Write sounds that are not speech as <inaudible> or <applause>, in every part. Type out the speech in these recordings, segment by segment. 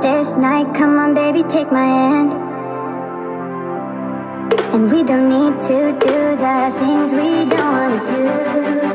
this night. Come on, baby, take my hand. And we don't need to do the things we don't wanna do.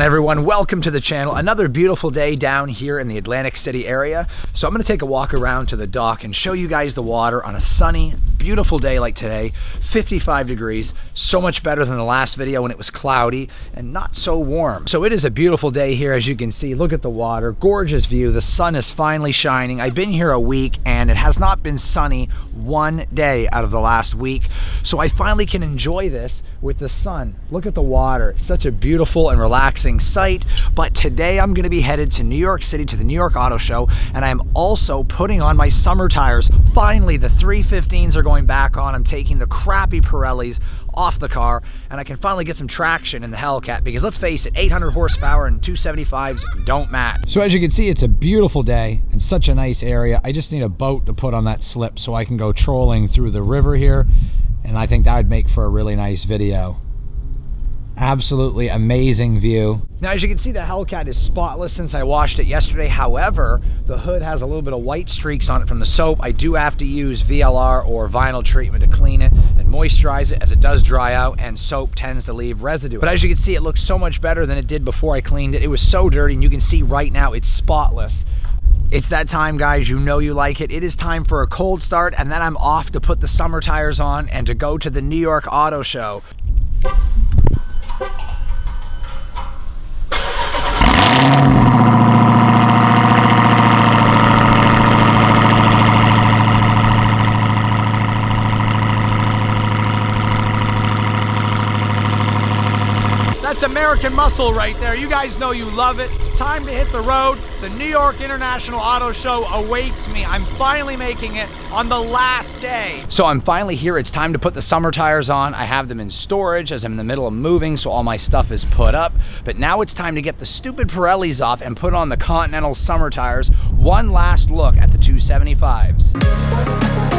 On, everyone? Welcome to the channel. Another beautiful day down here in the Atlantic City area. So, I'm going to take a walk around to the dock and show you guys the water on a sunny, beautiful day like today. 55 degrees, so much better than the last video when it was cloudy and not so warm. So, it is a beautiful day here, as you can see. Look at the water, gorgeous view. The sun is finally shining. I've been here a week and it has not been sunny one day out of the last week. So, I finally can enjoy this with the sun. Look at the water. Such a beautiful and relaxing sight. But today I'm going to be headed to New York City to the New York Auto Show and I'm also putting on my summer tires. Finally, the 315s are going back on. I'm taking the crappy Pirellis off the car and I can finally get some traction in the Hellcat because let's face it, 800 horsepower and 275s don't match. So as you can see, it's a beautiful day and such a nice area. I just need a boat to put on that slip so I can go trolling through the river here and I think that would make for a really nice video. Absolutely amazing view. Now, as you can see, the Hellcat is spotless since I washed it yesterday. However, the hood has a little bit of white streaks on it from the soap. I do have to use VLR or vinyl treatment to clean it and moisturize it as it does dry out and soap tends to leave residue. But as you can see, it looks so much better than it did before I cleaned it. It was so dirty and you can see right now it's spotless. It's that time, guys. You know you like it. It is time for a cold start, and then I'm off to put the summer tires on and to go to the New York Auto Show. Thank you. That's American muscle right there. You guys know you love it. Time to hit the road. The New York International Auto Show awaits me. I'm finally making it on the last day. So I'm finally here. It's time to put the summer tires on. I have them in storage as I'm in the middle of moving, so all my stuff is put up. But now it's time to get the stupid Pirellis off and put on the Continental summer tires. One last look at the 275s.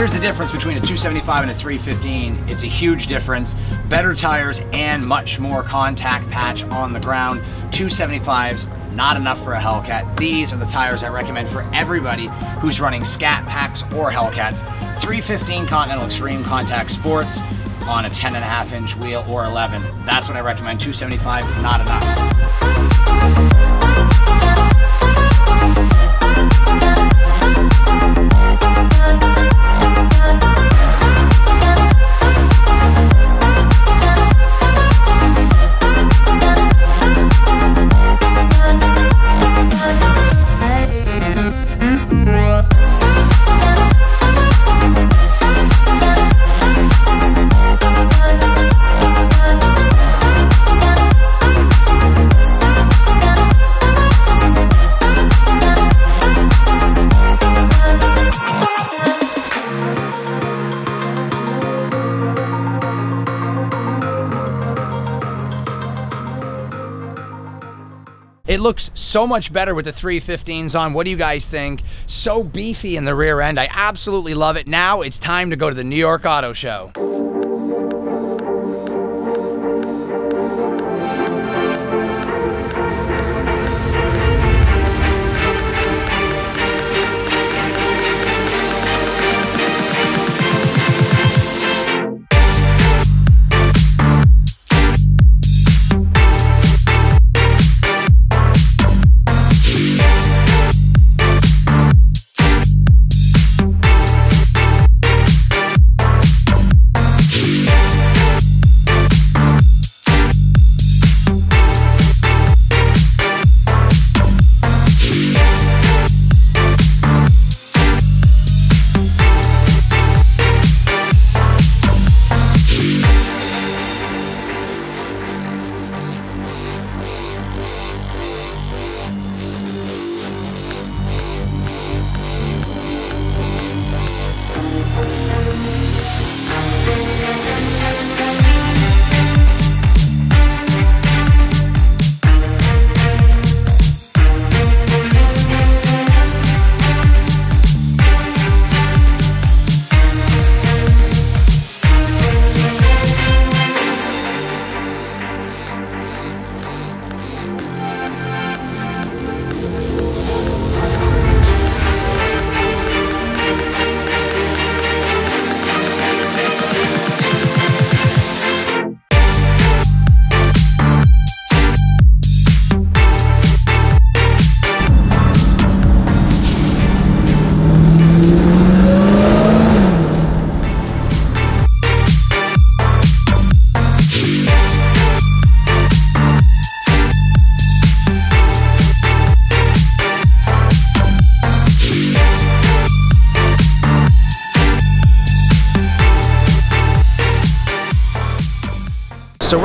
Here's the difference between a 275 and a 315. It's a huge difference. Better tires and much more contact patch on the ground. 275s are not enough for a Hellcat. These are the tires I recommend for everybody who's running Scat Packs or Hellcats. 315 Continental Extreme Contact Sports on a 10 and a half inch wheel or 11. That's what I recommend. 275 is not enough. So much better with the 315s on. What do you guys think? So beefy in the rear end. I absolutely love it. Now it's time to go to the New York Auto Show.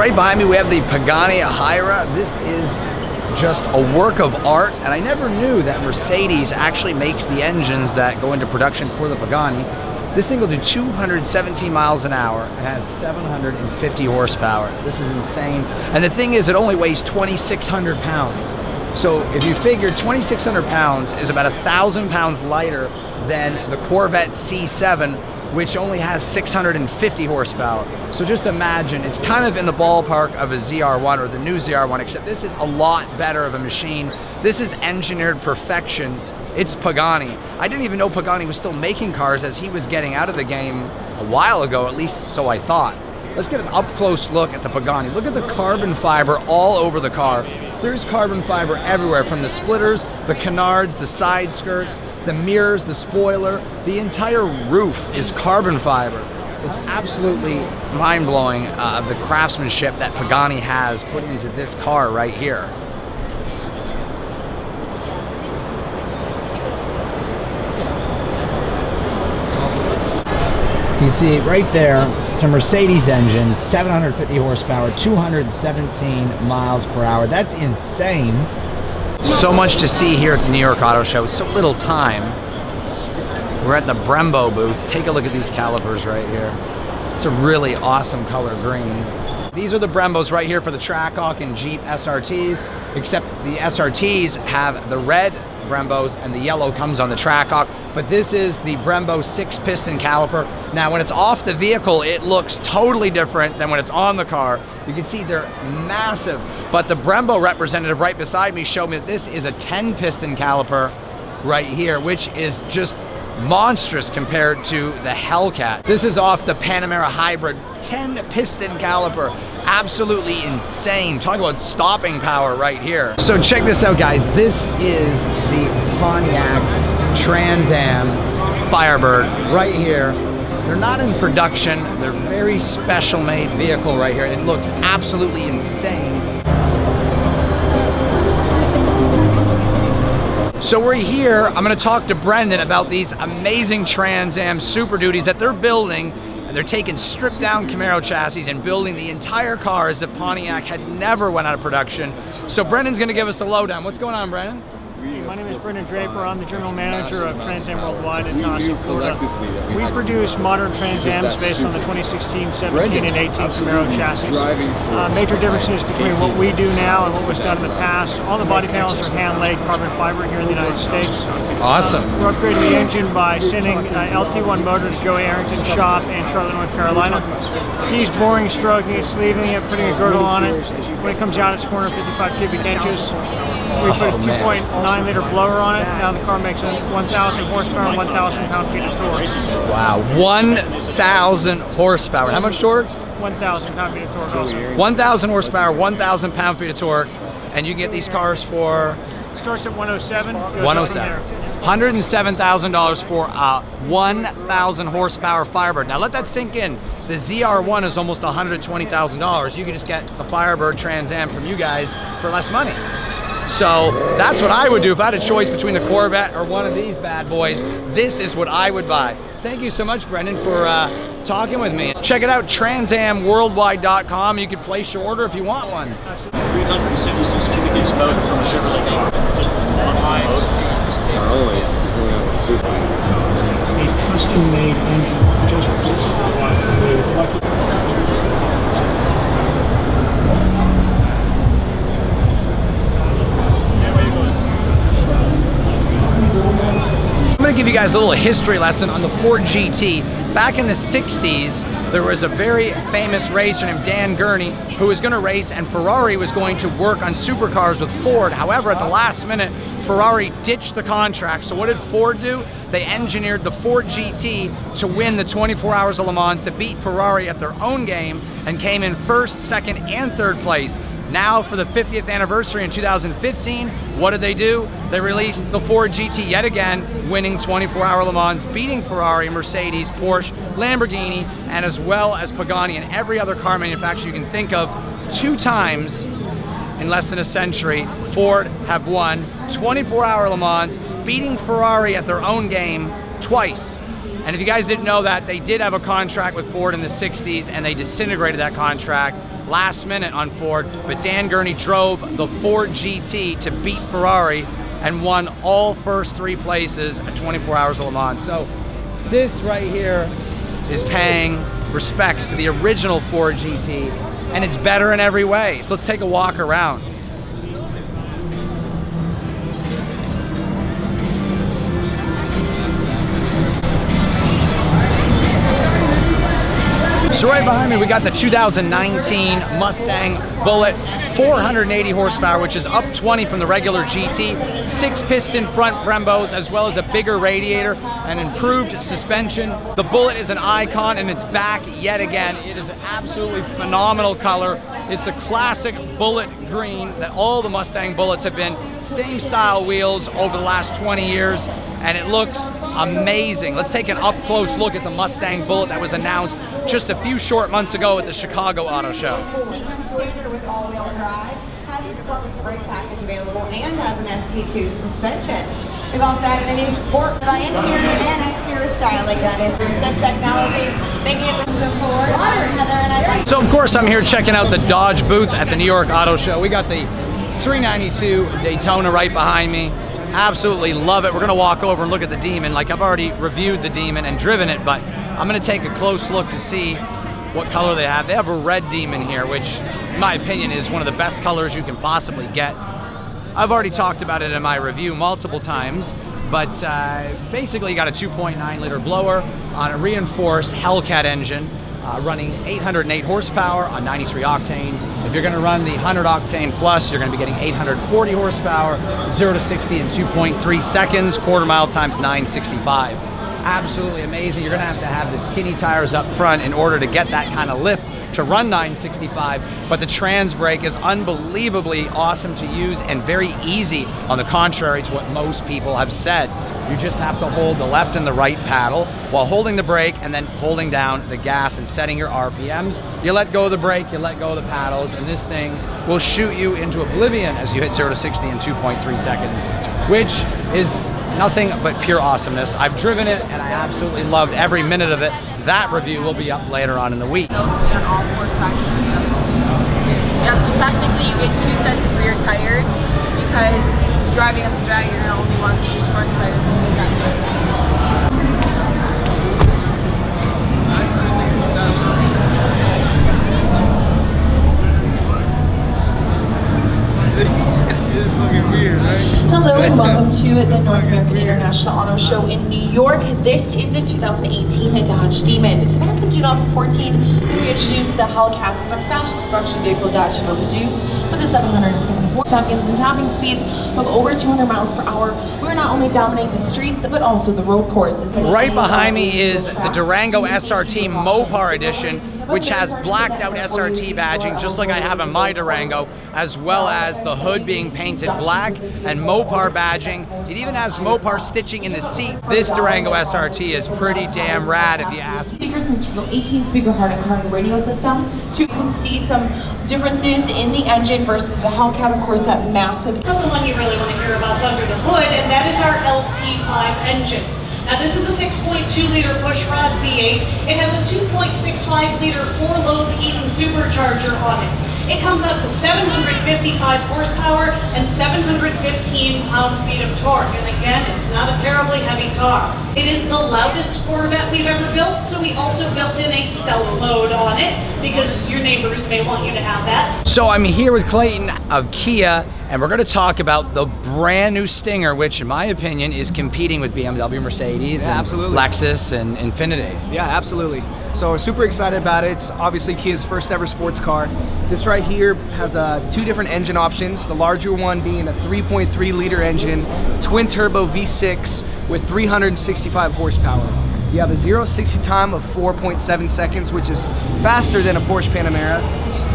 Right behind me we have the Pagani Huayra. This is just a work of art and I never knew that Mercedes actually makes the engines that go into production for the Pagani. This thing will do 217 miles an hour and has 750 horsepower. This is insane. And the thing is, it only weighs 2,600 pounds. So if you figure 2,600 pounds is about a thousand pounds lighter than the Corvette C7, which only has 650 horsepower. So just imagine, it's kind of in the ballpark of a ZR1 or the new ZR1, except this is a lot better of a machine. This is engineered perfection. It's Pagani. I didn't even know Pagani was still making cars as he was getting out of the game a while ago, at least so I thought. Let's get an up close look at the Pagani. Look at the carbon fiber all over the car. There's carbon fiber everywhere from the splitters, the canards, the side skirts, the mirrors, the spoiler. The entire roof is carbon fiber. It's absolutely mind blowing uh, the craftsmanship that Pagani has put into this car right here. You can see right there, it's a Mercedes engine, 750 horsepower, 217 miles per hour. That's insane. So much to see here at the New York Auto Show, so little time. We're at the Brembo booth. Take a look at these calipers right here. It's a really awesome color green. These are the Brembos right here for the Trackhawk and Jeep SRTs, except the SRTs have the red Brembos and the yellow comes on the Trackhawk. But this is the Brembo six piston caliper. Now when it's off the vehicle, it looks totally different than when it's on the car. You can see they're massive. But the Brembo representative right beside me showed me that this is a 10 piston caliper right here, which is just monstrous compared to the Hellcat. This is off the Panamera Hybrid 10 piston caliper. Absolutely insane. Talk about stopping power right here. So check this out guys. This is the Pontiac Trans Am Firebird right here. They're not in production. They're very special made vehicle right here. It looks absolutely insane. So we're here, I'm gonna talk to Brendan about these amazing Trans Am Super Duties that they're building. And they're taking stripped down Camaro chassis and building the entire car as if Pontiac had never went out of production. So Brendan's gonna give us the lowdown. What's going on, Brendan? We My name is Brendan Draper. I'm the general manager of Trans Am Worldwide in Tallahassee, Florida. We produce modern Trans Ams based on the 2016, 17, and 18 Camaro chassis. Uh, major differences between what we do now and what was done in the past. All the body panels are hand-laid carbon fiber here in the United States. Awesome. Uh, we're upgrading the engine by sending uh, LT1 motor to Joey Arrington's shop in Charlotte, North Carolina. He's boring, stroking it, sleeving it, putting a girdle on it. When it comes out, it's 455 cubic inches. We put a Oh, man. 2.9 liter blower on it. Now the car makes 1,000 horsepower and 1,000 pound feet of torque. Wow, 1,000 horsepower. How much torque? 1,000 pound feet of torque also. 1,000 horsepower, 1,000 pound feet of torque, and you can get these cars for Starts at 107. goes 107. $107,000 for uh, a 1,000 horsepower Firebird. Now let that sink in. The ZR1 is almost $120,000. You can just get a Firebird Trans Am from you guys for less money. So that's what I would do if I had a choice between the Corvette or one of these bad boys. This is what I would buy. Thank you so much, Brendan, for uh, talking with me. Check it out, transamworldwide.com. You can place your order if you want one. 376 cubic inch motor from a Chevrolet car. Just online. A custom made engine just for the Lucky. I'm going to give you guys a little history lesson on the Ford GT. Back in the 60s, there was a very famous racer named Dan Gurney who was going to race, and Ferrari was going to work on supercars with Ford. However, at the last minute, Ferrari ditched the contract. So, what did Ford do? They engineered the Ford GT to win the 24 Hours of Le Mans to beat Ferrari at their own game and came in first, second, and third place. Now, for the 50th anniversary in 2015, what did they do? They released the Ford GT yet again, winning 24 Hour Le Mans, beating Ferrari, Mercedes, Porsche, Lamborghini, and as well as Pagani and every other car manufacturer you can think of. Two times in less than a century, Ford have won 24 Hour Le Mans, beating Ferrari at their own game twice. And if you guys didn't know that, they did have a contract with Ford in the 60s and they disintegrated that contract last minute on Ford. But Dan Gurney drove the Ford GT to beat Ferrari and won all first three places at 24 Hours of Le Mans. So this right here is paying respects to the original Ford GT and it's better in every way. So let's take a walk around. So right behind me, we got the 2019 Mustang Bullitt, 480 horsepower, which is up 20 from the regular GT, six piston front Brembos, as well as a bigger radiator and improved suspension. The Bullitt is an icon and it's back yet again. It is an absolutely phenomenal color. It's the classic bullet green that all the Mustang Bullitts have been. Same style wheels over the last 20 years, and it looks amazing. Let's take an up close look at the Mustang Bullitt that was announced just a few short months ago at the Chicago Auto Show. Standard with all-wheel drive, has a performance brake package available, and has an ST2 suspension. We've also added new sport interior and exterior styling that is through Assist Technologies, making it. Heather and I. So of course I'm here checking out the Dodge booth at the New York Auto Show. We got the 392 Daytona right behind me. Absolutely love it. We're gonna walk over and look at the Demon. Like I've already reviewed the Demon and driven it, but I'm gonna take a close look to see what color they have. They have a red Demon here, which in my opinion is one of the best colors you can possibly get. I've already talked about it in my review multiple times, but uh, basically you got a 2.9 liter blower on a reinforced Hellcat engine, uh, running 808 horsepower on 93 octane. If you're gonna run the 100 octane plus, you're gonna be getting 840 horsepower, 0 to 60 in 2.3 seconds, quarter mile times 965 absolutely amazing. You're gonna have to have the skinny tires up front in order to get that kind of lift to run 965, but the trans brake is unbelievably awesome to use and very easy on the contrary to what most people have said. You just have to hold the left and the right paddle while holding the brake and then holding down the gas and setting your RPMs. You let go of the brake, you let go of the paddles, and this thing will shoot you into oblivion as you hit 0 to 60 in 2.3 seconds, which is nothing but pure awesomeness. I've driven it and I absolutely loved every minute of it. That review will be up later on in the week. those will be on all four sides of the wheel. Yeah, so technically you get two sets of rear tires because driving the drag, you're gonna only want these front tires International Auto Show in New York. This is the 2018 Dodge Demon. So back in 2014, we introduced the Hellcat as our fastest production vehicle Dodge ever produced with a 774 seconds and topping speeds of over 200 miles per hour. We're not only dominating the streets, but also the road courses. Right behind me is the Durango SRT Mopar Edition, which has blacked out SRT badging, just like I have in my Durango, as well as the hood being painted black and Mopar badging. It even has Mopar stitching in the seat. This Durango SRT is pretty damn rad, if you ask me. speakers and the 18 speaker hard current radio system. To you can see some differences in the engine versus the Hellcat, of course, that massive But the one you really want to hear about is under the hood, and that is our LT5 engine. Now this is a 6.2 liter pushrod V8. It has a 2.65 liter four-lobe Eaton supercharger on it. It comes out to 755 horsepower and 715 pound-feet of torque. And again, it's not a terribly heavy car. It is the loudest Corvette we've ever built, so we also built in a stealth mode on it because your neighbors may want you to have that. So I'm here with Clayton of Kia, and we're going to talk about the brand new Stinger, which, in my opinion, is competing with BMW, Mercedes, Yeah, and absolutely. Lexus, and Infiniti. Yeah, absolutely. So we're super excited about it. It's obviously Kia's first ever sports car. This right here has uh, two different engine options. The larger one being a 3.3 liter engine, twin turbo V6 with 365 horsepower. You have a 0 60 time of 4.7 seconds, which is faster than a Porsche Panamera.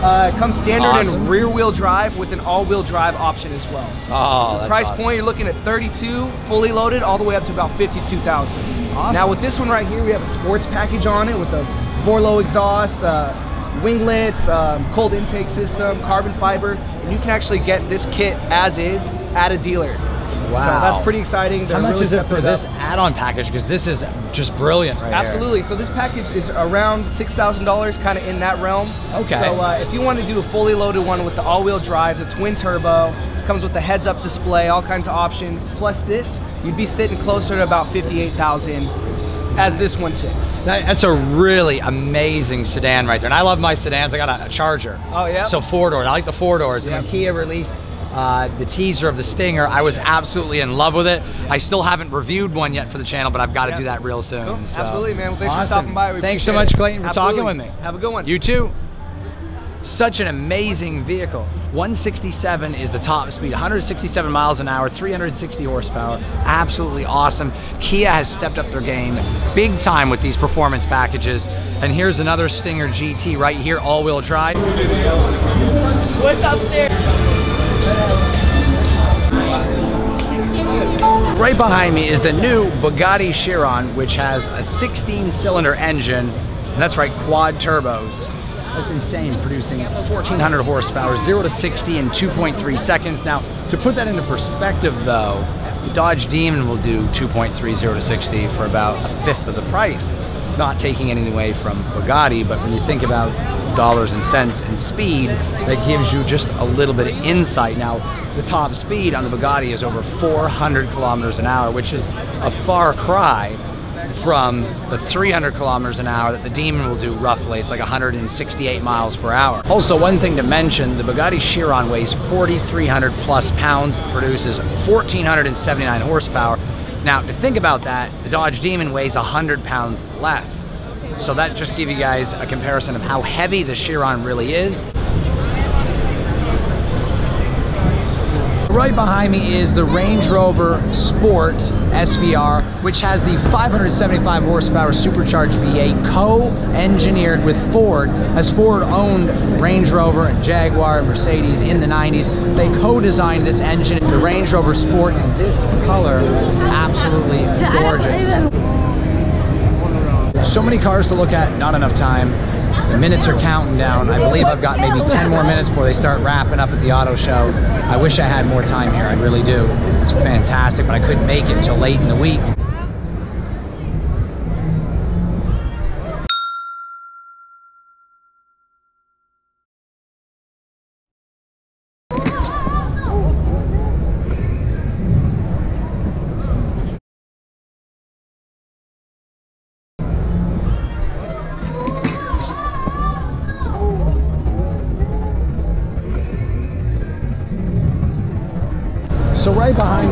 Uh, it comes standard Awesome. in rear wheel drive with an all wheel drive option as well. Oh, The price awesome. point you're looking at 32 fully loaded all the way up to about 52,000. Now with this one right here we have a sports package on it with a Borla exhaust, uh, winglets, um, cold intake system, carbon fiber, and you can actually get this kit as is at a dealer. So Wow. that's pretty exciting. How They're much really is it for this add-on package? Because this is just brilliant right here. Absolutely. So this package is around six thousand dollars, kind of in that realm. Okay. So uh, if you want to do a fully loaded one with the all-wheel drive, the twin turbo, comes with the heads-up display, all kinds of options. Plus this, you'd be sitting closer to about fifty-eight thousand, as this one sits. That's a really amazing sedan right there. And I love my sedans. I got a, a Charger. Oh, yeah? So four door. I like the four doors. And when Kia released uh, the teaser of the Stinger, I was absolutely in love with it. I still haven't reviewed one yet for the channel, but I've got to Yeah. do that real soon. Cool. so- Absolutely, man. Well, thanks Awesome. for stopping by. We Thanks so appreciate much, it. Clayton, for talking with me. Have a good one. You too. Such an amazing vehicle. 167 is the top speed, 167 miles an hour, 360 horsepower. Absolutely awesome. Kia has stepped up their game big time with these performance packages. And here's another Stinger GT right here, all-wheel drive. What's upstairs? Right behind me is the new Bugatti Chiron, which has a 16-cylinder engine, and that's right, quad turbos. That's insane, producing 1,400 horsepower, 0 to 60 in 2.3 seconds. Now, to put that into perspective, though, the Dodge Demon will do 2.3 0 to 60 for about a fifth of the price. Not taking anything away from Bugatti, but when you think about dollars and cents and speed, that gives you just a little bit of insight. Now, the top speed on the Bugatti is over 400 kilometers an hour, which is a far cry from the 300 kilometers an hour that the Demon will do roughly. It's like 168 miles per hour. Also, one thing to mention, the Bugatti Chiron weighs 4,300 plus pounds, produces 1,479 horsepower. Now, to think about that, the Dodge Demon weighs 100 pounds less. So that just give you guys a comparison of how heavy the Chiron really is. Right behind me is the Range Rover Sport SVR, which has the 575 horsepower supercharged V8 co-engineered with Ford, as Ford owned Range Rover and Jaguar and Mercedes in the 90s. They co-designed this engine. The Range Rover Sport in this color is absolutely gorgeous. <laughs> So many cars to look at, not enough time. The minutes are counting down. I believe I've got maybe 10 more minutes before they start wrapping up at the auto show. I wish I had more time here, I really do. It's fantastic, but I couldn't make it until late in the week.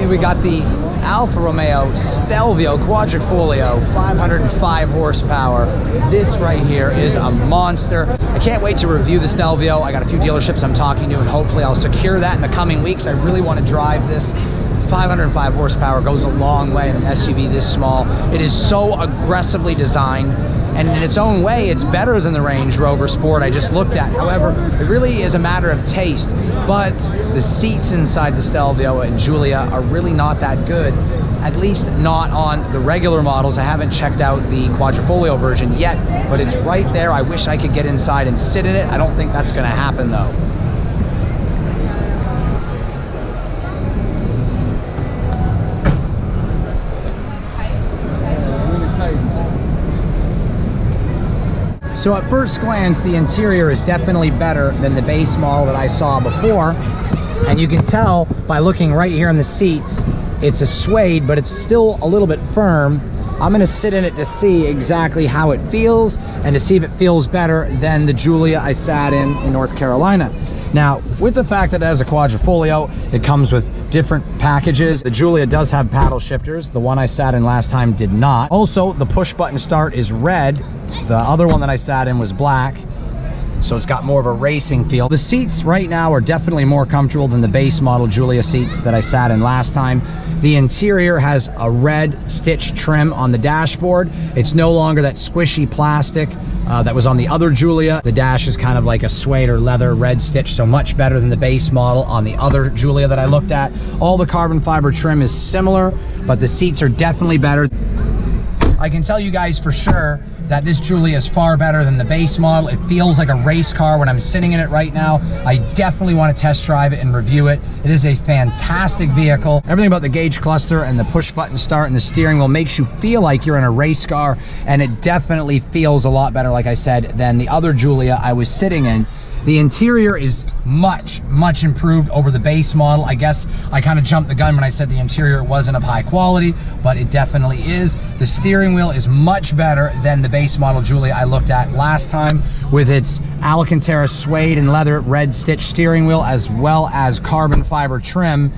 We got the Alfa Romeo Stelvio Quadrifoglio, 505 horsepower. This right here is a monster. I can't wait to review the Stelvio. I got a few dealerships I'm talking to, and hopefully I'll secure that in the coming weeks. I really want to drive this. 505 horsepower goes a long way in an SUV this small. It is so aggressively designed and in its own way, it's better than the Range Rover Sport I just looked at. However, it really is a matter of taste, but the seats inside the Stelvio and Giulia are really not that good, at least not on the regular models. I haven't checked out the Quadrifoglio version yet, but it's right there. I wish I could get inside and sit in it. I don't think that's gonna happen though. So at first glance, the interior is definitely better than the base model that I saw before. And you can tell by looking right here in the seats, it's a suede, but it's still a little bit firm. I'm gonna sit in it to see exactly how it feels and to see if it feels better than the Giulia I sat in in North Carolina. Now, with the fact that it has a quadrifoglio, it comes with different packages. The Giulia does have paddle shifters. The one I sat in last time did not. Also, the push button start is red. The other one that I sat in was black. So it's got more of a racing feel. The seats right now are definitely more comfortable than the base model Giulia seats that I sat in last time. The interior has a red stitch trim on the dashboard. It's no longer that squishy plastic uh, that was on the other Giulia. The dash is kind of like a suede or leather red stitch, so much better than the base model on the other Giulia that I looked at. All the carbon fiber trim is similar, but the seats are definitely better. I can tell you guys for sure that this Giulia is far better than the base model. It feels like a race car when I'm sitting in it right now. I definitely want to test drive it and review it. It is a fantastic vehicle. Everything about the gauge cluster and the push button start and the steering wheel makes you feel like you're in a race car and it definitely feels a lot better, like I said, than the other Giulia I was sitting in. The interior is much, much improved over the base model. I guess I kind of jumped the gun when I said the interior wasn't of high quality, but it definitely is. The steering wheel is much better than the base model Giulia I looked at last time with its Alcantara suede and leather red stitch steering wheel as well as carbon fiber trim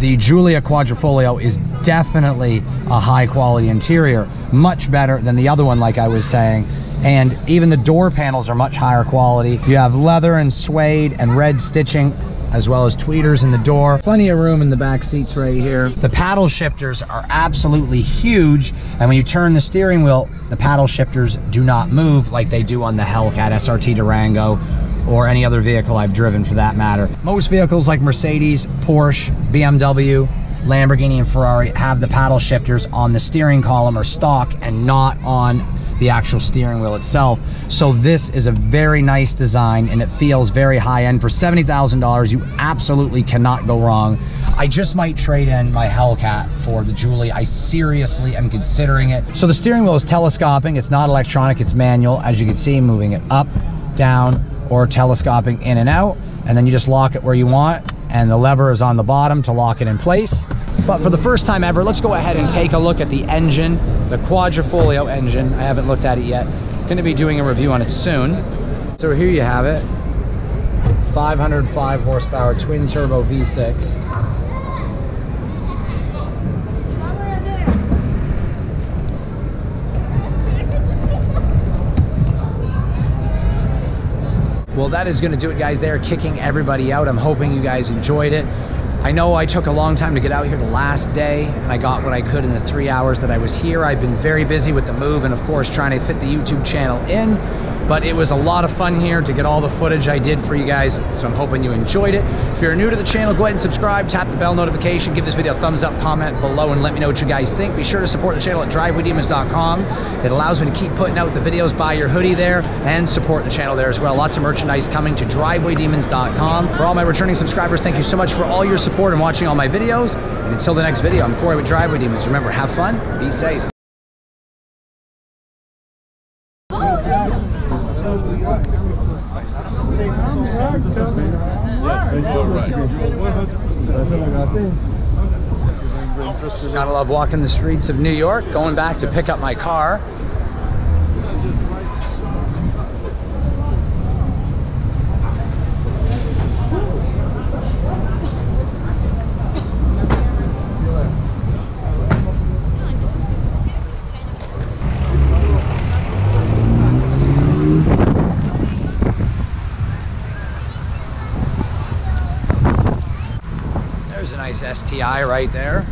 the Giulia Quadrifoglio is definitely a high quality interior, much better than the other one like I was saying and even the door panels are much higher quality. You have leather and suede and red stitching as well as tweeters in the door. Plenty of room in the back seats right here. The paddle shifters are absolutely huge and when you turn the steering wheel, the paddle shifters do not move like they do on the Hellcat SRT Durango or any other vehicle I've driven for that matter. Most vehicles like Mercedes, Porsche, BMW, Lamborghini and Ferrari have the paddle shifters on the steering column or stock and not on the actual steering wheel itself. So this is a very nice design and it feels very high end. For $70,000, you absolutely cannot go wrong. I just might trade in my Hellcat for the Julie. I seriously am considering it. So the steering wheel is telescoping. It's not electronic, it's manual. As you can see, moving it up, down, or telescoping in and out. And then you just lock it where you want and the lever is on the bottom to lock it in place. But for the first time ever, let's go ahead and take a look at the engine, the Quadrifoglio engine. I haven't looked at it yet. To be doing a review on it soon. So here you have it. 505 horsepower twin turbo V6. Well, that is going to do it, guys. They're kicking everybody out. I'm hoping you guys enjoyed it. I know I took a long time to get out here the last day, and I got what I could in the three hours that I was here. I've been very busy with the move and, of course, trying to fit the YouTube channel in but it was a lot of fun here to get all the footage I did for you guys, so I'm hoping you enjoyed it. If you're new to the channel, go ahead and subscribe, tap the bell notification, give this video a thumbs up, comment below, and let me know what you guys think. Be sure to support the channel at drivewaydemons.com. It allows me to keep putting out the videos, buy your hoodie there, and support the channel there as well. Lots of merchandise coming to drivewaydemons.com. For all my returning subscribers, thank you so much for all your support and watching all my videos. And until the next video, I'm Corey with Driveway Demons. Remember, have fun, be safe. walking the streets of New York, going back to pick up my car. STI right there.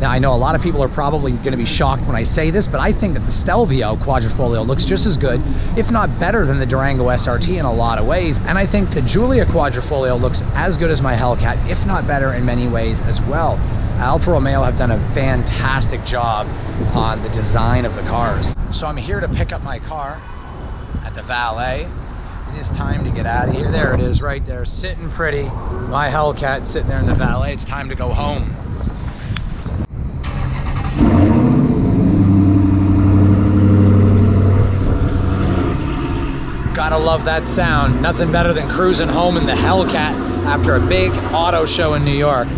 Now, I know a lot of people are probably going to be shocked when I say this, but I think that the Stelvio Quadrifoglio looks just as good, if not better than the Durango SRT in a lot of ways. And I think the Giulia Quadrifoglio looks as good as my Hellcat, if not better in many ways as well. Alfa Romeo have done a fantastic job on the design of the cars. So I'm here to pick up my car at the valet. It is time to get out of here. There it is right there, sitting pretty. My Hellcat sitting there in the valet. It's time to go home. Gotta love that sound. Nothing better than cruising home in the Hellcat after a big auto show in New York.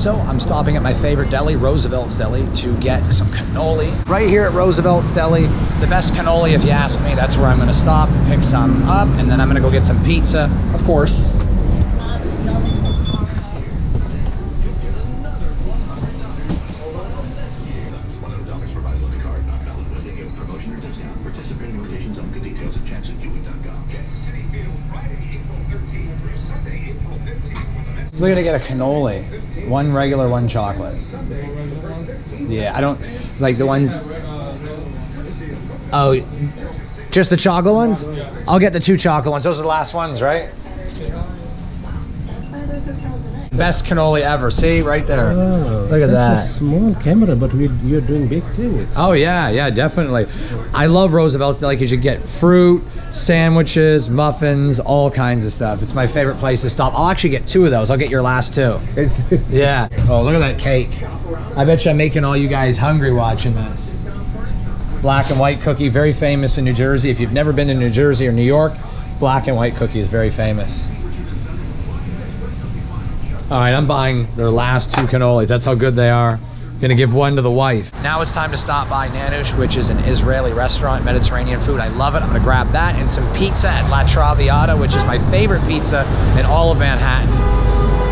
So I'm stopping at my favorite deli, Roosevelt's Deli, to get some cannoli. Right here at Roosevelt's Deli, the best cannoli if you ask me. That's where I'm gonna stop, pick some up, and then I'm gonna go get some pizza, of course. We're gonna get a cannoli. One regular, one chocolate. Yeah, I don't like the ones. Oh, just the chocolate ones? I'll get the two chocolate ones. Those are the last ones, right? Best cannoli ever. See, right there. Oh, Look at that. small camera, but we, you're doing big things. Oh yeah, yeah, definitely. I love Roosevelt's Deli because you get fruit, sandwiches, muffins, all kinds of stuff. It's my favorite place to stop. I'll actually get two of those. I'll get your last two. <laughs> yeah. Oh, look at that cake. I bet you I'm making all you guys hungry watching this. Black and white cookie, very famous in New Jersey. If you've never been to New Jersey or New York, black and white cookie is very famous. All right, I'm buying their last two cannolis. That's how good they are. Gonna give one to the wife. Now it's time to stop by Nanoosh, which is an Israeli restaurant, Mediterranean food. I love it. I'm gonna grab that and some pizza at La Traviata, which is my favorite pizza in all of Manhattan.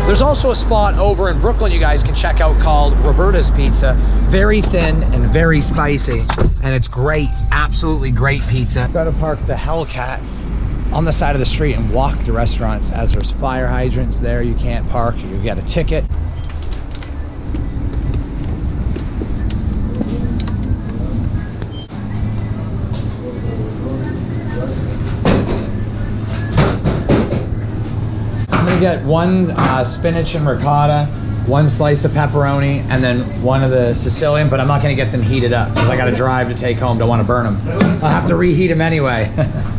There's also a spot over in Brooklyn you guys can check out called Roberta's Pizza. Very thin and very spicy, and it's great, absolutely great pizza. Gotta park the Hellcat on the side of the street and walk to restaurants as there's fire hydrants there you can't park you get a ticket I'm gonna get one uh, spinach and ricotta one slice of pepperoni and then one of the Sicilian, but I'm not gonna get them heated up because I gotta drive to take home. Don't want to burn them. I'll have to reheat them anyway. <laughs>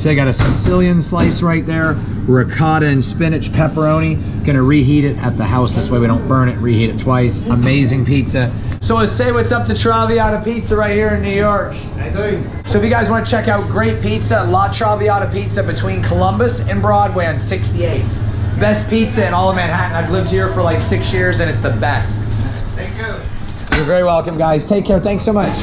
So I got a Sicilian slice right there, ricotta and spinach pepperoni. Gonna reheat it at the house. This way we don't burn it, reheat it twice. Amazing pizza. So let's say what's up to Traviata Pizza right here in New York. So if you guys want to check out great pizza, La Traviata Pizza between Columbus and Broadway on 68th. Best pizza in all of Manhattan. I've lived here for like six years and it's the best. Thank you. You're very welcome, guys. Take care. Thanks so much.